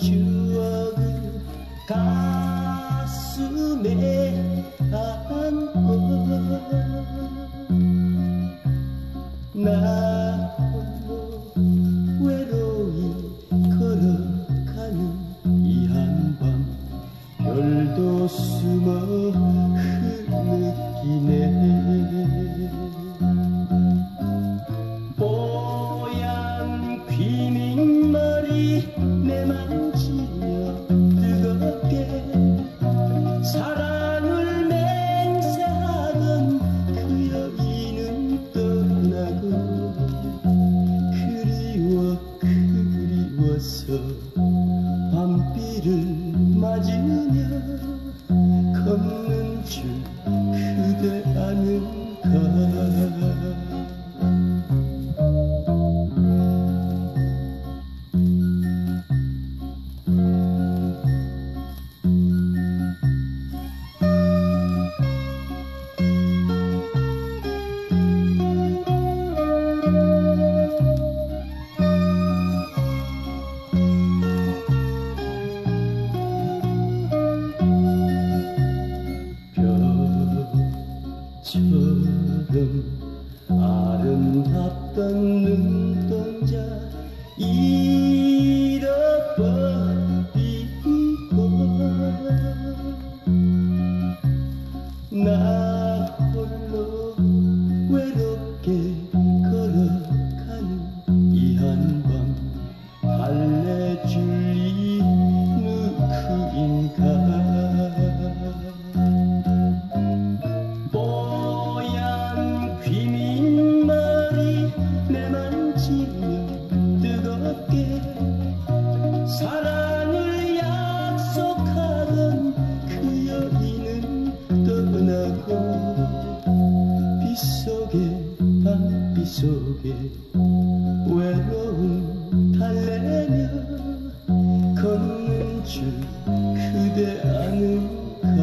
추억을 가슴에 안고 나 홀로 외로이 걸어가는 이 한밤 별도 숨어 흐느끼네. 뽀얀 귀민머리 내만 그리워서 밤비를 맞으며 걷는 줄 그대 아는가 처럼 아름답던 눈동자 잃 속에 외로움 달래며 걷는 줄 그대 아는가